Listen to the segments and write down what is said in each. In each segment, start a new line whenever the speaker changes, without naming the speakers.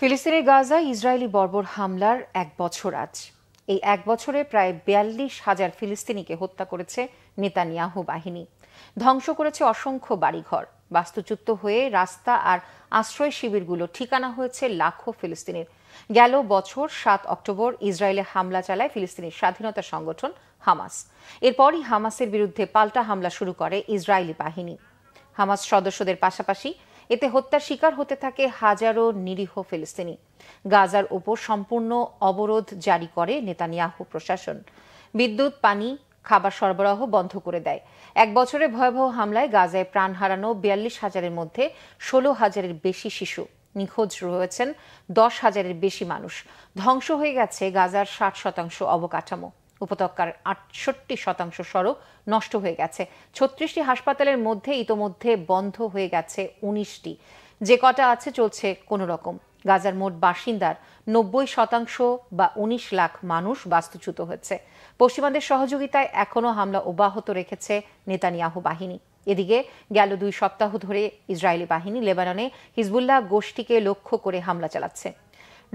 ফিলিস্তিনের গাজা ইসরায়েলি বর্বর হামলার এক বছর আজ। এই এক বছরে প্রায় বিয়াল্লিশ হাজার ফিলিস্তিনিকে হত্যা করেছে নেতানিয়াহু বাহিনী। ধ্বংস করেছে অসংখ্য বাড়িঘর। বাস্তুচ্যুত হয়ে রাস্তা আর আশ্রয় শিবিরগুলো ঠিকানা হয়েছে লাখো ফিলিস্তিনির। গেল বছর সাত অক্টোবর ইসরায়েলে হামলা চালায় ফিলিস্তিনের স্বাধীনতা সংগঠন হামাস। এরপরই হামাসের বিরুদ্ধে পাল্টা হামলা শুরু করে ইসরায়েলি বাহিনী। হামাস সদস্যদের পাশাপাশি এতে হত্যার শিকার হতে থাকে হাজারো নিরীহ ফিলিস্তিনি। গাজার ওপর সম্পূর্ণ অবরোধ জারি করে নেতানিয়াহু প্রশাসন। বিদ্যুৎ, পানি, খাবার সরবরাহ বন্ধ করে দেয়। এক বছরে ভয়াবহ হামলায় গাজায় প্রাণ হারানো বিয়াল্লিশ হাজারের মধ্যে ষোলো হাজারের বেশি শিশু। নিখোঁজ রয়েছেন দশ হাজারের বেশি মানুষ। ধ্বংস হয়ে গেছে গাজার ষাট শতাংশ অবকাঠামো। উপত্যকার আটষট্টি শতাংশ সড়ক নষ্ট হয়ে গেছে। ছত্রিশটি হাসপাতালের মধ্যে ইতোমধ্যে বন্ধ হয়ে গেছে উনিশটি। যে কটা আছে চলছে কোনো রকম। গাজার মোট বাসিন্দার নব্বই শতাংশ বা উনিশ লাখ মানুষ বাস্তুচ্যুত হয়েছে। পশ্চিমাদের সহযোগিতায় এখনও হামলা অব্যাহত রেখেছে নেতানিয়াহু বাহিনী। এদিকে গেল দুই সপ্তাহ ধরে ইসরায়েলি বাহিনী লেবাননে হিজবুল্লাহ গোষ্ঠীকে লক্ষ্য করে হামলা চালাচ্ছে।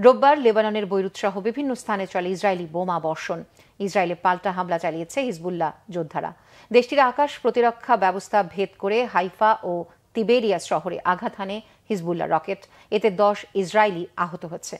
রোববার লেবাননের বৈরুত সহ বিভিন্ন স্থানে চলে ইসরায়েলি বোমা বর্ষণ। ইসরায়েলে পাল্টা হামলা চালিয়েছে হিজবুল্লাহ যোদ্ধারা। দেশটির আকাশ প্রতিরক্ষা ব্যবস্থা ভেদ করে হাইফা ও তিবেরিয়া শহরে আঘাত হানে হিজবুল্লাহ রকেট। এতে দশ ইসরায়েলি আহত হচ্ছে।